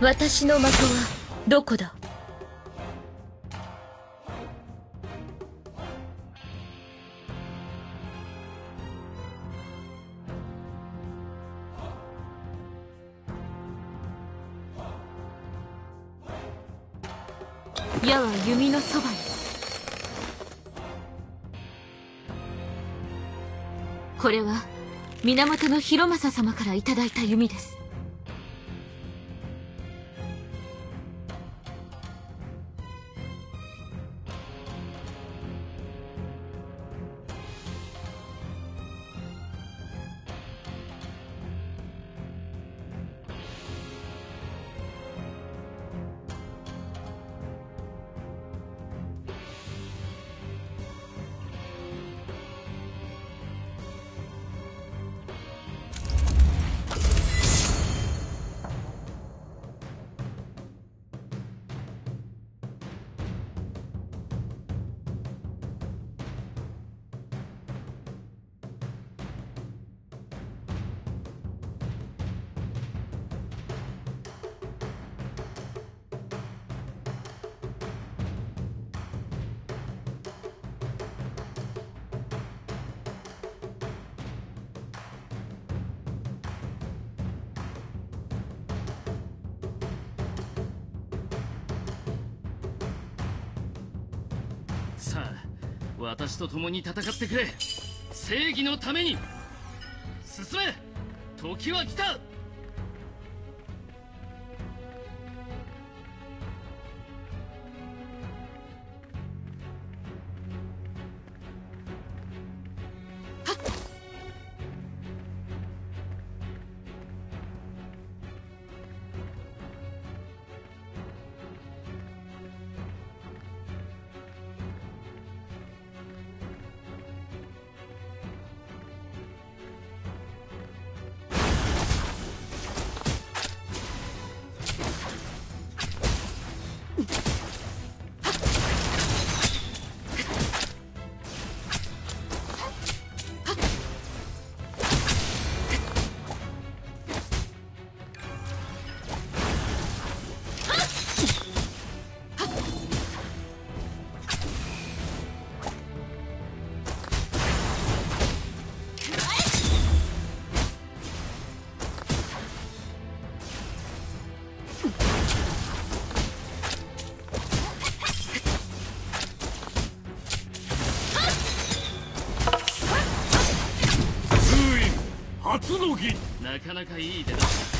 私の的はどこだ？矢は弓のそばに。これは源広政様からいただいた弓です。私と共に戦ってくれ。正義のために進め。時は来た。初の儀なかなかいい出だし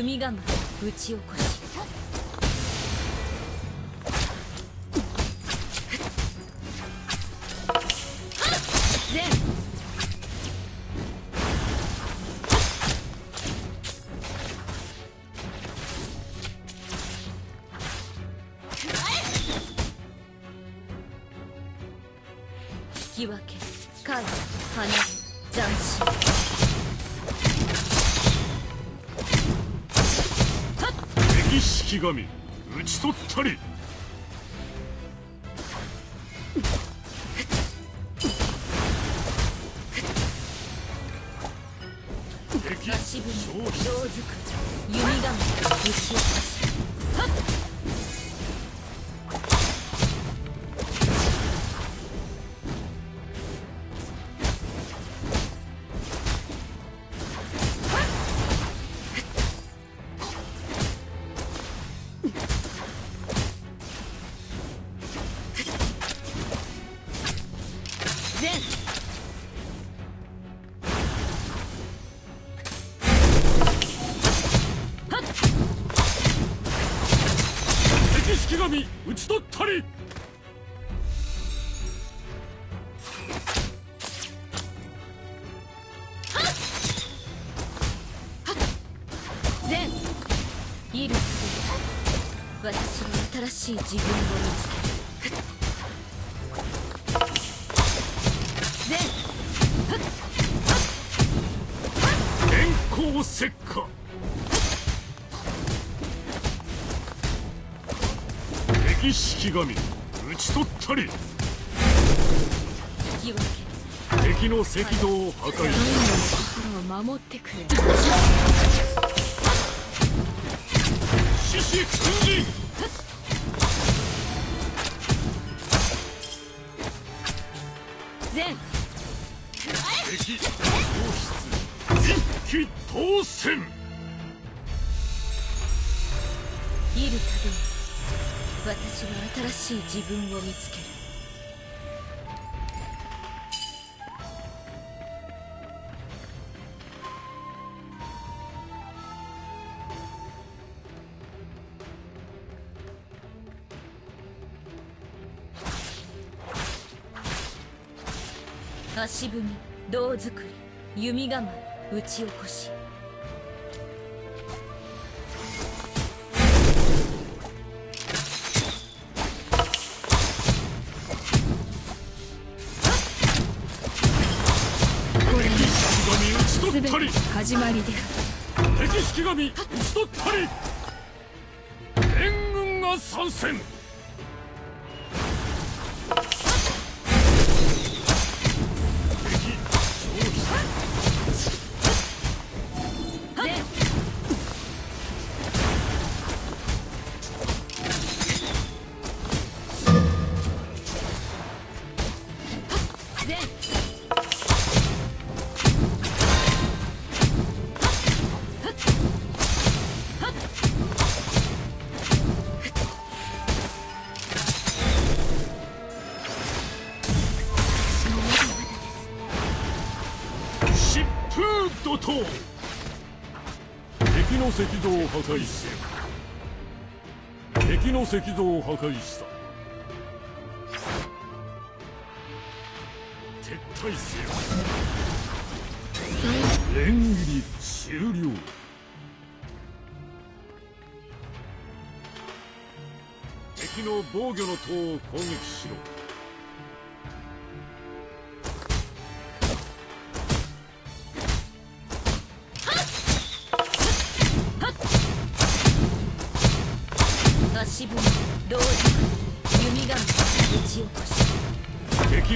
弓構え打ち起こし引き分け回離れ斬新式神討ち取ったり。敵足踏み勝胴使い弓構え打はっ式神討ち取ったり。善イルス私は新しい自分を見つける善電光石火敵式神討ち取ったり。敵の赤道を破壊。し心を守ってくれしい自分を見つける。足踏み胴作り弓構え打ち起こし。り始まりで敵式神討ち取ったり。援軍が参戦石像を破壊せよ敵の石像を破壊した。撤退せよ。連切り終了。敵の防御の塔を攻撃しろ。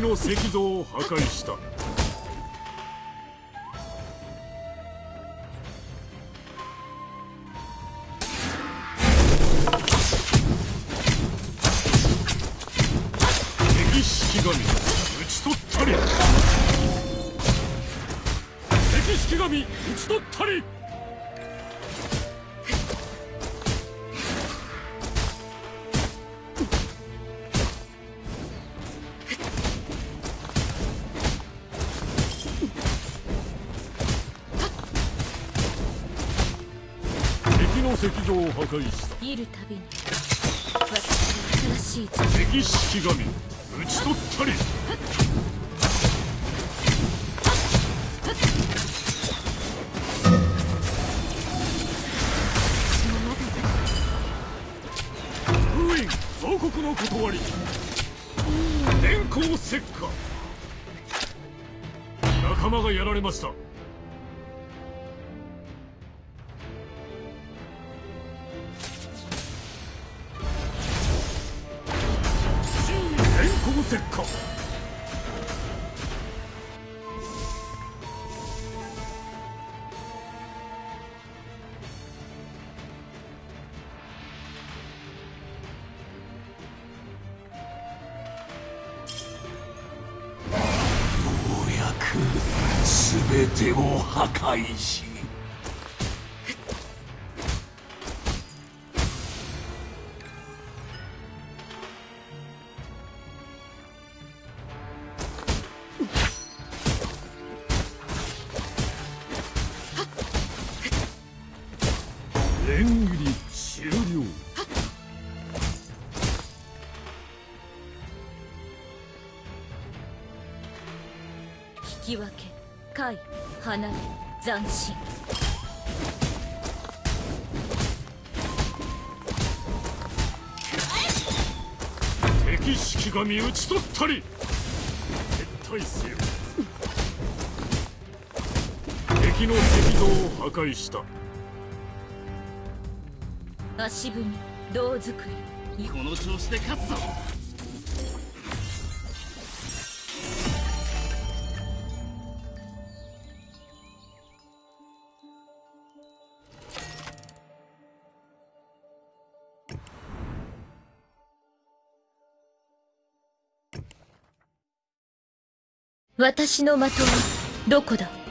の石像を破壊した。敵式神討ち取ったり。敵式神討ち取ったり。石像を破壊した。いるたびに私は新しい敵式神討ち取ったり。封印造国の断り。電光石火仲間がやられました。石火やく全てを破壊し。き分け解離れ斬新。敵式神討ち取ったり。撤退せよ。敵の石像を破壊した。足踏み銅作り。この調子で勝つぞ私の的はどこだ？